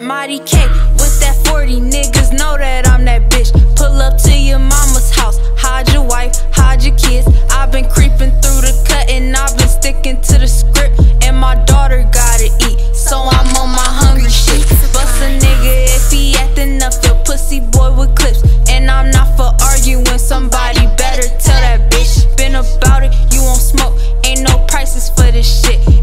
Body K with that 40, niggas know that I'm that bitch. Pull up to your mama's house, hide your wife, hide your kids. I've been creeping through the cut and I've been sticking to the script. And my daughter gotta eat, so I'm on my hungry shit. Bust a nigga if he acting up, your pussy boy with clips. And I'm not for arguing, somebody better tell that bitch. Been about it, you won't smoke, ain't no prices for this shit.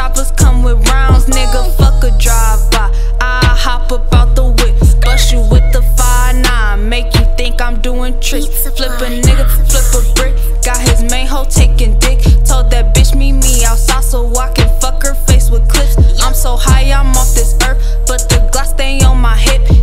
Choppers come with rounds. Nigga, fuck a drive by. I hop up out the whip, bust you with the 5 make you think I'm doing tricks. Flip a nigga, flip a brick. Got his main hoe taking dick. Told that bitch meet me outside so I can fuck her face with clips. I'm so high, I'm off this earth, but the glass stay on my hip.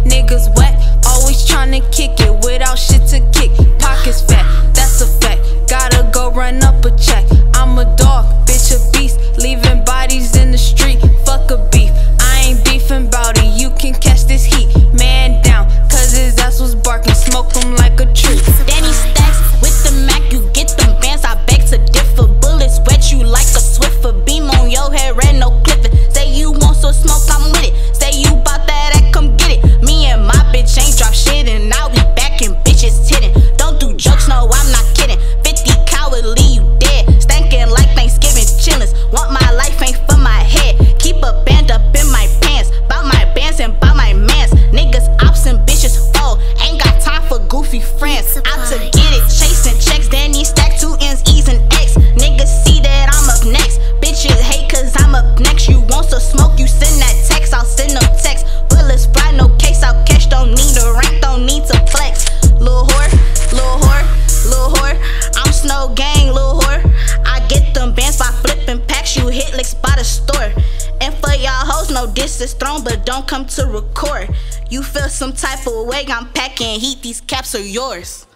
Store. And for y'all hoes, no diss is thrown, but don't come to record. You feel some type of way, I'm packing heat, these caps are yours.